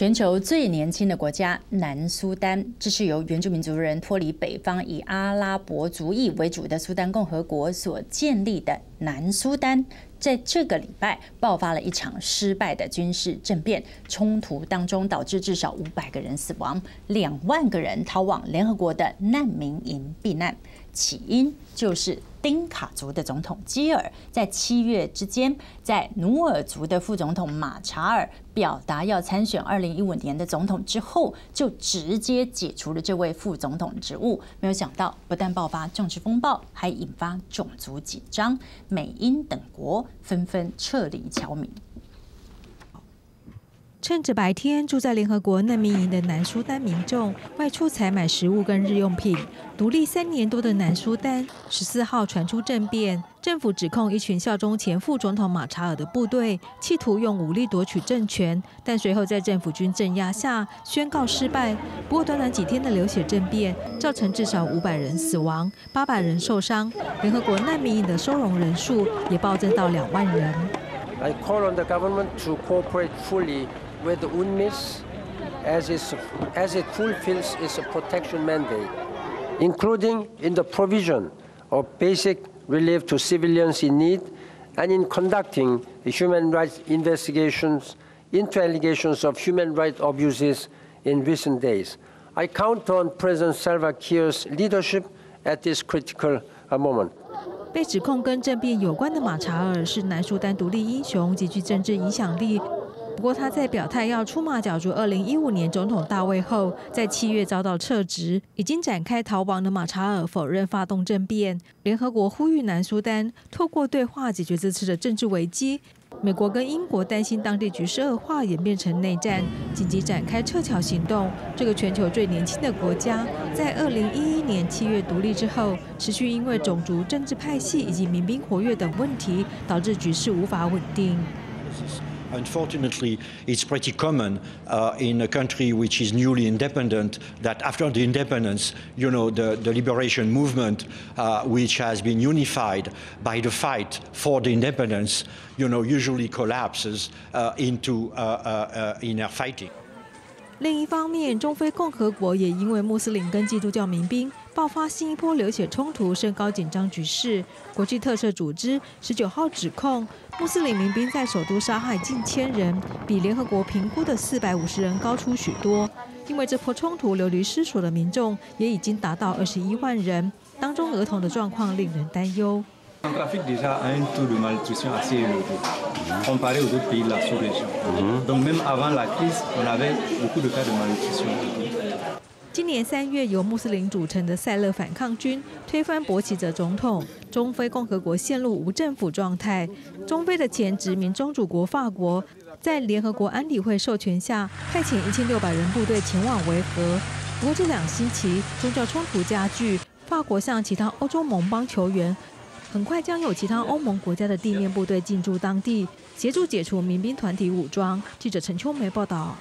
全球最年轻的国家南苏丹，这是由原住民族人脱离北方以阿拉伯族裔为主的苏丹共和国所建立的南苏丹，在这个礼拜爆发了一场失败的军事政变，冲突当中导致至少五百个人死亡，两万个人逃往联合国的难民营避难。起因就是丁卡族的总统基尔在七月之间，在努尔族的副总统马查尔表达要参选二零一五年的总统之后，就直接解除了这位副总统职务。没有想到，不但爆发政治风暴，还引发种族紧张，美英等国纷纷撤离侨民。趁着白天，住在联合国难民营的南苏丹民众外出采买食物跟日用品。独立三年多的南苏丹十四号传出政变，政府指控一群效忠前副总统马查尔的部队企图用武力夺取政权，但随后在政府军镇压下宣告失败。不过短短几天的流血政变，造成至少五百人死亡，八百人受伤。联合国难民营的收容人数也暴增到两万人。with UNMISS as, as it fulfills its protection mandate, including in the provision of basic relief to civilians in need and in conducting human rights investigations into allegations of human rights abuses in recent days. I count on President Salva Kiir's leadership at this critical moment. 被指控跟政变有关的马查尔是南苏丹独立英雄，极具政治影响力。 不过他在表态要出马角逐2015年总统大位后，在七月遭到撤职。已经展开逃亡的马查尔否认发动政变。联合国呼吁南苏丹透过对话解决这次的政治危机。美国跟英国担心当地局势恶化演变成内战，紧急展开撤侨行动。这个全球最年轻的国家，在2011年七月独立之后，持续因为种族、政治派系以及民兵活跃等问题，导致局势无法稳定。Unfortunately, it's pretty common uh, in a country which is newly independent that after the independence, you know, the, the liberation movement, uh, which has been unified by the fight for the independence, you know, usually collapses uh, into uh, uh, uh, inner fighting. 另一方面，中非共和国也因为穆斯林跟基督教民兵 爆发新一波流血冲突，升高紧张局势。国际特色组织十九号指控穆斯林民兵在首都杀害近千人，比联合国评估的四百五十人高出许多。因为这波冲突流离失所的民众也已经达到二十一万人，当中儿童的状况令人担忧。今年三月，由穆斯林组成的塞勒反抗军推翻博奇泽总统，中非共和国陷入无政府状态。中非的前殖民宗主国法国，在联合国安理会授权下，派遣一千六百人部队前往维和。不过这两星期，宗教冲突加剧，法国向其他欧洲盟邦求援。很快将有其他欧盟国家的地面部队进驻当地，协助解除民兵团体武装。记者陈秋梅报道。